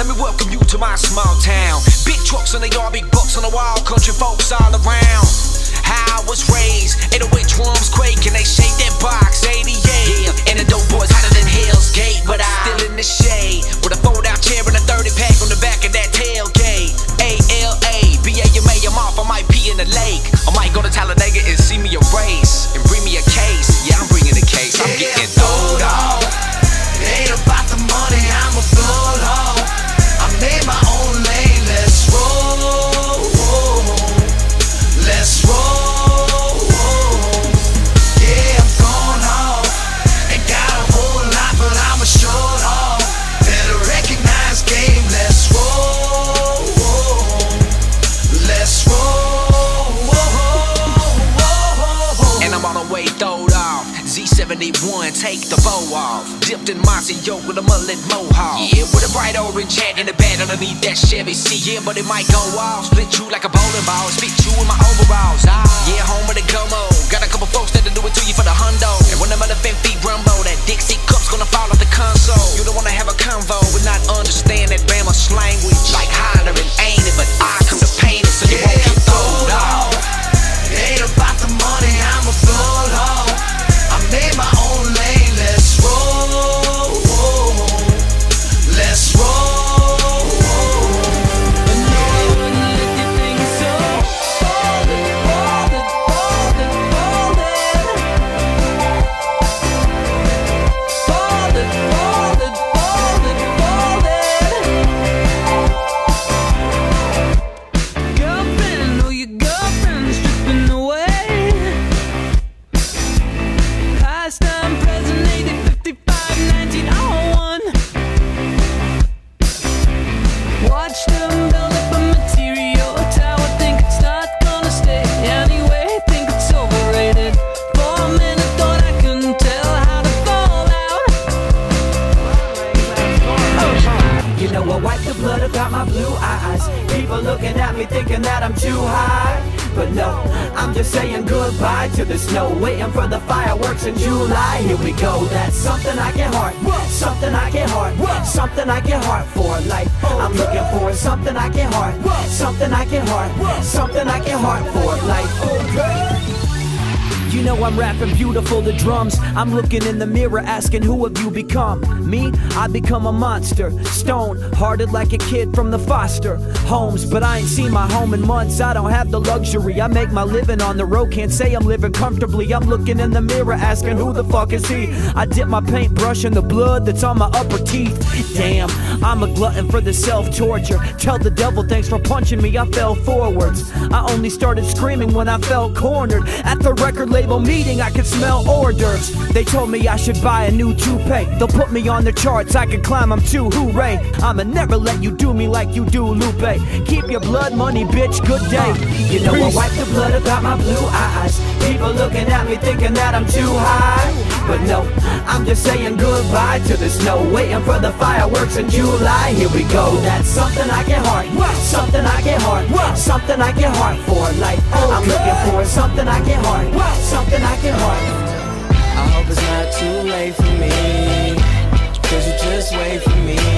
let me welcome you to my small town. Big trucks and they all big bucks on the wild country folks all around. How I was raised Z71, take the bow off. Dipped in Mossy Oak with a mullet mohawk. Yeah, with a bright orange hat and a bed underneath that Chevy C. Yeah, but it might go off. Split you like a bowling ball. Spit you in my overalls. Ah, yeah, home with a gummo. Got a couple folks that'll do it to you for the hundo. And when them elephant feet rumble, that Dixie cup's gonna fall off the console. You don't wanna have a convo but not understand that Bama language. I wipe the blood about my blue eyes. People looking at me thinking that I'm too high. But no, I'm just saying goodbye to the snow. Waiting for the fireworks in July. Here we go. That's something I get hard. Something I get hard. Something I get hard for. Like I'm looking for something I get hard. Something I get hard. Something I get hard for. Okay. You know I'm rapping beautiful, the drums. I'm looking in the mirror asking who have you become? Me? I become a monster. Stone, hearted like a kid from the foster homes. But I ain't seen my home in months. I don't have the luxury. I make my living on the road. Can't say I'm living comfortably. I'm looking in the mirror asking who the fuck is he? I dip my paintbrush in the blood that's on my upper teeth. Damn, I'm a glutton for the self torture. Tell the devil thanks for punching me. I fell forwards. I only started screaming when I felt cornered. At the record label meeting, I could smell hors d'oeuvres. They told me I should buy a new toupee. They'll put me on the charts, I could climb them too. Hooray! I'ma never let you do me like you do, Lupe. Keep your blood money, bitch. Good day. You know I wipe the blood about my blue eyes. People looking at me thinking that I'm too high. But no, I'm just saying goodbye to the snow. Waiting for the fireworks in July. Here we go. That's something I get hard. Something I get hard. Something I get hard for. Like I'm looking for something I get hard. late for me. Cause you just wait for me.